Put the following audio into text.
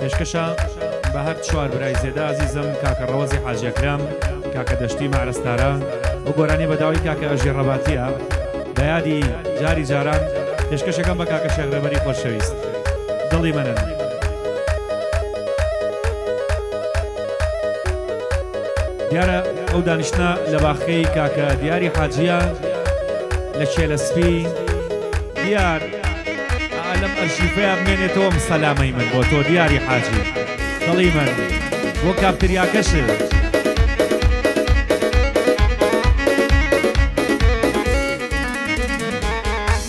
پێشکەشە بە هەر چوار برای زێدا ئازیزم کاکە ڕەوەزی حاجەکرام کاکە دەشتی مارەستارە و گۆرانی بەداوی کاکە ئەژێ ڕەباتیە بە یادی جاری جاران پێشکەشەکەم بە کاکە شێغرەبەری خۆشەویست دڵی منن. دیارە ئەو دانیشتنە لە باخەی کاکە دیاری حاجیە لە کێلە سپی دیار لەم ئەرشیفەیە بمێنێتەوە مسەلامەی من بۆ تۆ دیاری حاجی دڵی من بۆ کاپتریاکەشت